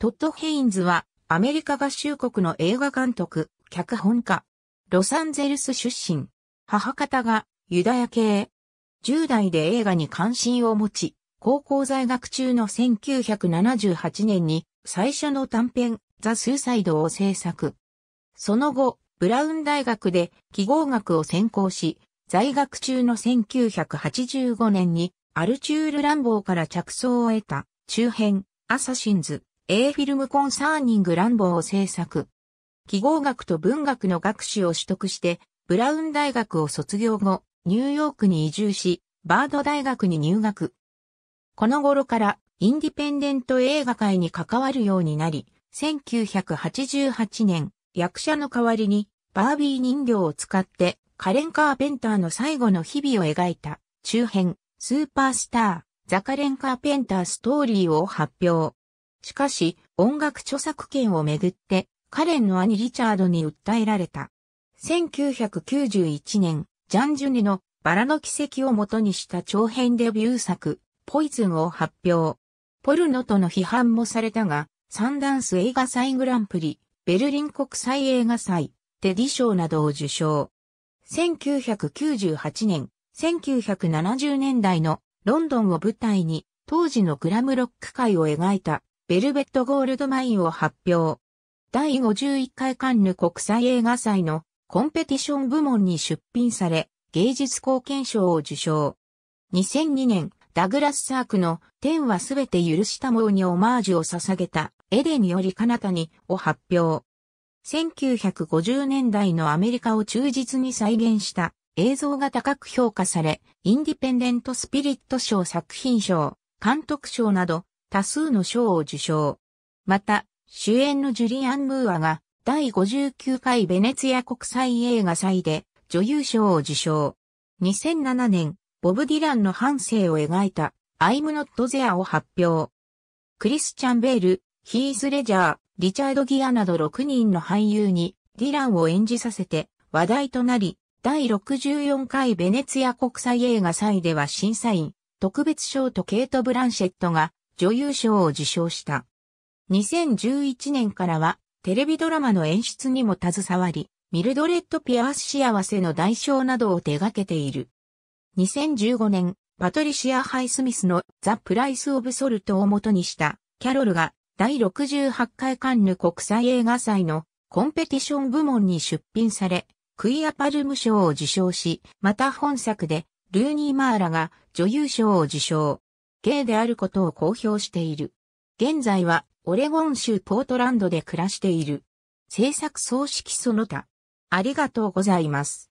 トッド・ヘインズはアメリカ合衆国の映画監督、脚本家。ロサンゼルス出身。母方がユダヤ系。10代で映画に関心を持ち、高校在学中の1978年に最初の短編ザ・スーサイドを制作。その後、ブラウン大学で記号学を専攻し、在学中の1985年にアルチュール・ランボーから着想を得た中編アサシンズ A フィルムコンサーニング・ランボーを制作。記号学と文学の学士を取得してブラウン大学を卒業後、ニューヨークに移住し、バード大学に入学。この頃からインディペンデント映画界に関わるようになり、1988年、役者の代わりにバービー人形を使ってカレン・カーペンターの最後の日々を描いた中編スーパースターザ・カレン・カーペンターストーリーを発表。しかし音楽著作権をめぐってカレンの兄リチャードに訴えられた。1991年、ジャン・ジュネのバラの奇跡を元にした長編デビュー作、ポイズンを発表。ポルノとの批判もされたが、サンダンス映画祭グランプリ、ベルリン国際映画祭、テディ賞などを受賞。1998年、1970年代のロンドンを舞台に当時のグラムロック界を描いたベルベットゴールドマインを発表。第51回カンヌ国際映画祭のコンペティション部門に出品され芸術貢献賞を受賞。2002年、ダグラス・サークの天はすべて許したもにオマージュを捧げたエデにより彼方にを発表。1950年代のアメリカを忠実に再現した映像が高く評価され、インディペンデントスピリット賞作品賞、監督賞など多数の賞を受賞。また、主演のジュリアン・ムーアが第59回ベネツィア国際映画祭で女優賞を受賞。2007年、ボブ・ディランの半生を描いた I'm Not There を発表。クリスチャン・ベール、ヒース・レジャー、リチャード・ギアなど6人の俳優にディランを演じさせて話題となり、第64回ベネツィア国際映画祭では審査員、特別賞とケイト・ブランシェットが女優賞を受賞した。2011年からはテレビドラマの演出にも携わり、ミルドレッド・ピアース幸せの代償などを手掛けている。2015年、パトリシア・ハイスミスのザ・プライス・オブ・ソルトを元にしたキャロルが第68回カンヌ国際映画祭のコンペティション部門に出品され、クイアパルム賞を受賞し、また本作でルーニー・マーラが女優賞を受賞。ゲイであることを公表している。現在はオレゴン州ポートランドで暮らしている。制作総指揮その他。ありがとうございます。